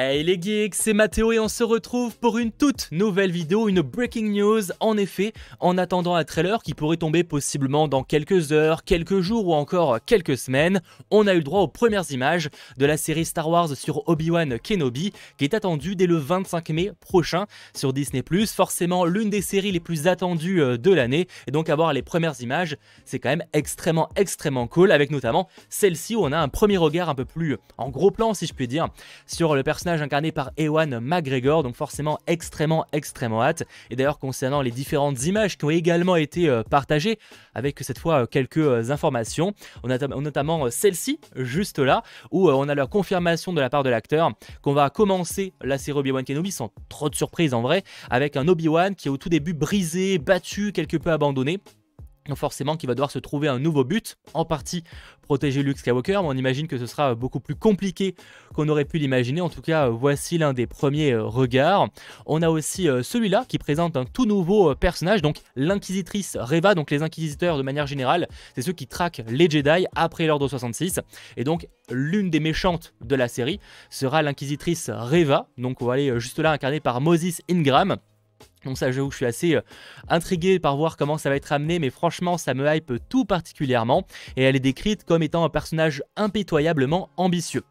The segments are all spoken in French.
Hey les geeks, c'est Mathéo et on se retrouve pour une toute nouvelle vidéo, une breaking news. En effet, en attendant un trailer qui pourrait tomber possiblement dans quelques heures, quelques jours ou encore quelques semaines, on a eu droit aux premières images de la série Star Wars sur Obi-Wan Kenobi qui est attendue dès le 25 mai prochain sur Disney+. Forcément l'une des séries les plus attendues euh, de l'année et donc avoir les premières images, c'est quand même extrêmement extrêmement cool avec notamment celle-ci où on a un premier regard un peu plus en gros plan si je puis dire sur le personnage incarné par Ewan McGregor, donc forcément extrêmement extrêmement hâte. Et d'ailleurs concernant les différentes images qui ont également été euh, partagées, avec cette fois euh, quelques euh, informations, on a notamment celle-ci, juste là, où on a la confirmation de la part de l'acteur qu'on va commencer la série Obi-Wan Kenobi sans trop de surprise en vrai, avec un Obi-Wan qui est au tout début brisé, battu, quelque peu abandonné forcément qui va devoir se trouver un nouveau but, en partie protéger Luke Skywalker, mais on imagine que ce sera beaucoup plus compliqué qu'on aurait pu l'imaginer. En tout cas, voici l'un des premiers euh, regards. On a aussi euh, celui-là qui présente un tout nouveau euh, personnage, donc l'inquisitrice Reva, donc les inquisiteurs de manière générale, c'est ceux qui traquent les Jedi après l'ordre 66. Et donc l'une des méchantes de la série sera l'inquisitrice Reva, donc on va aller juste là incarnée par Moses Ingram. Donc ça, j'avoue que je suis assez euh, intrigué par voir comment ça va être amené, mais franchement, ça me hype tout particulièrement. Et elle est décrite comme étant un personnage impitoyablement ambitieux.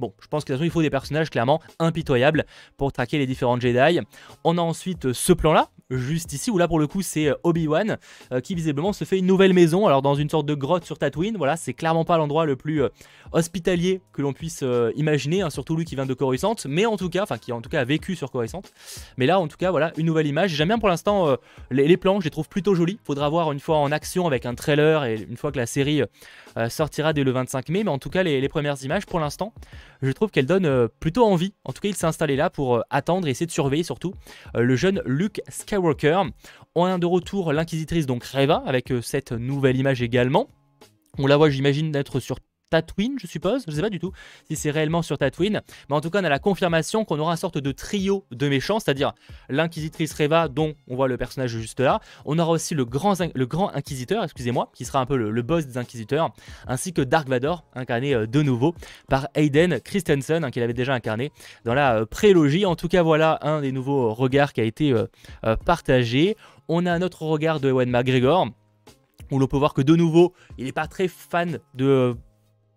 Bon, je pense qu'il faut des personnages clairement impitoyables pour traquer les différentes Jedi. On a ensuite euh, ce plan-là, juste ici, où là pour le coup c'est euh, Obi-Wan euh, qui visiblement se fait une nouvelle maison, alors dans une sorte de grotte sur Tatooine, voilà, c'est clairement pas l'endroit le plus hospitalier que l'on puisse imaginer, hein, surtout lui qui vient de Coruscant, mais en tout cas, enfin qui en tout cas a vécu sur Coruscant, mais là en tout cas voilà, une nouvelle image, j'aime bien pour l'instant les, plans, je les trouve plutôt jolis, faudra voir une fois en action avec un trailer et une fois que la série sortira dès le 25 mai, mais en tout cas les premières images pour l'instant, je trouve qu'elle donne euh, plutôt envie. En tout cas, il s'est installé là pour euh, attendre et essayer de surveiller surtout euh, le jeune Luke Skywalker. On a de retour l'inquisitrice donc Reva avec cette nouvelle image également. On la voit, j'imagine, d'être sur Tatooine, je suppose. Je sais pas du tout si c'est réellement sur Tatooine. Mais en tout cas, on a la confirmation qu'on aura un sorte de trio de méchants, c'est-à-dire l'inquisitrice Reva, dont on voit le personnage juste là. On aura aussi le grand, inquisiteur, excusez-moi, qui sera un peu le, boss des inquisiteurs, ainsi que Dark Vador, incarné euh, de nouveau par Hayden Christensen, hein, qu'il avait déjà incarné dans la euh, prélogie. En tout cas, voilà un des nouveaux regards qui a été euh, partagé. On a un autre regard de Ewan McGregor où l'on peut voir que de nouveau, il n'est pas très fan de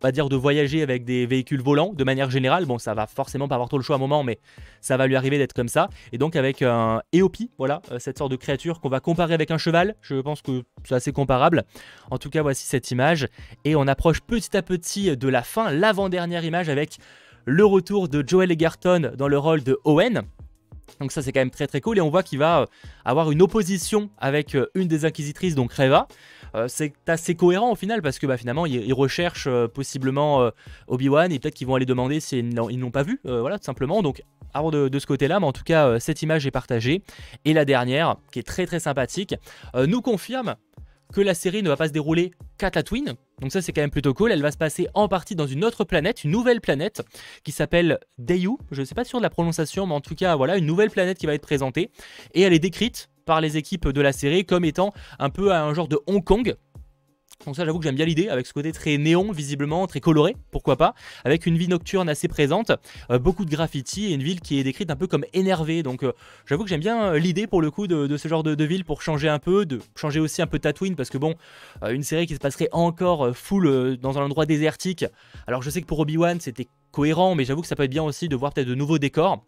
va dire de voyager avec des véhicules volants de manière générale. Bon, ça va forcément pas avoir trop le choix à un moment, mais ça va lui arriver d'être comme ça. Et donc avec un Eopi, voilà, euh, cette sorte de créature qu'on va comparer avec un cheval. Je pense que c'est assez comparable. En tout cas, voici cette image. Et on approche petit à petit de la fin, l'avant-dernière image avec le retour de Joel Egerton dans le rôle de Owen. Donc ça c'est quand même très très cool et on voit qu'il va euh, avoir une opposition avec euh, une des inquisitrices, donc Reva. Euh, c'est assez cohérent au final parce que bah, finalement ils, recherchent euh, possiblement euh, Obi-Wan et peut-être qu'ils vont aller demander s'ils n'ont pas vu, voilà tout simplement. Donc avant de, ce côté-là, mais en tout cas cette image est partagée. Et la dernière, qui est très très sympathique, nous confirme que la série ne va pas se dérouler qu'à Tatooine. Donc ça c'est quand même plutôt cool. Elle va se passer en partie dans une autre planète, une nouvelle planète qui s'appelle Dayu. Je ne sais pas sûr de la prononciation, mais en tout cas voilà une nouvelle planète qui va être présentée et elle est décrite par les équipes de la série comme étant un peu un genre de Hong Kong. Donc ça j'avoue que j'aime bien l'idée, avec ce côté très néon visiblement, très coloré, pourquoi pas, avec une vie nocturne assez présente, euh, beaucoup de graffiti et une ville qui est décrite un peu comme énervée. Donc euh, j'avoue que j'aime bien euh, l'idée pour le coup de, ce genre de, ville pour changer un peu, de changer aussi un peu Tatooine, parce que bon, une série qui se passerait encore full dans un endroit désertique. Alors je sais que pour Obi-Wan c'était cohérent, mais j'avoue que ça peut être bien aussi de voir peut-être de nouveaux décors.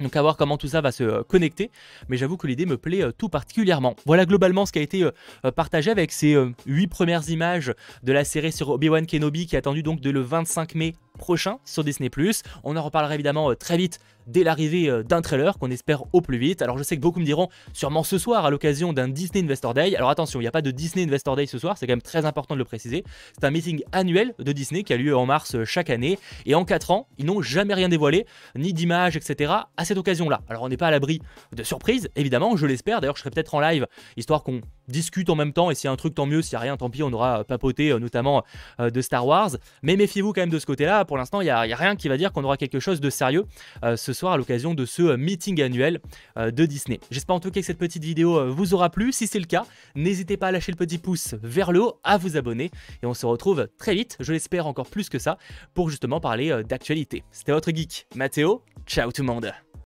Donc à voir comment tout ça va se euh, connecter, mais j'avoue que l'idée me plaît euh, tout particulièrement. Voilà globalement ce qui a été euh, partagé avec ces 8 premières images de la série sur Obi-Wan Kenobi qui est attendu donc de le 25 mai prochain sur Disney+. On en reparlera évidemment très vite dès l'arrivée euh, d'un trailer qu'on espère au plus vite. Alors je sais que beaucoup me diront sûrement ce soir à l'occasion d'un Disney Investor Day. Alors attention, il n'y a pas de Disney Investor Day ce soir, c'est quand même très important de le préciser. C'est un meeting annuel de Disney qui a lieu en mars euh, chaque année. Et en 4 ans, ils n'ont jamais rien dévoilé, ni d'images, etc. à cette occasion-là. Alors on n'est pas à l'abri de surprises, évidemment, je l'espère. D'ailleurs, je serai peut-être en live, histoire qu'on discute en même temps, et s'il y a un truc, tant mieux, s'il n'y a rien, tant pis, on aura papoté notamment de Star Wars. Mais méfiez-vous quand même de ce côté-là, pour l'instant, il n'y a, a, rien qui va dire qu'on aura quelque chose de sérieux ce soir à l'occasion de ce meeting annuel de Disney. J'espère en tout cas que cette petite vidéo vous aura plu, si c'est le cas, n'hésitez pas à lâcher le petit pouce vers le haut, à vous abonner, et on se retrouve très vite, je l'espère encore plus que ça, pour justement parler d'actualité. C'était votre geek, Mathéo, ciao tout le monde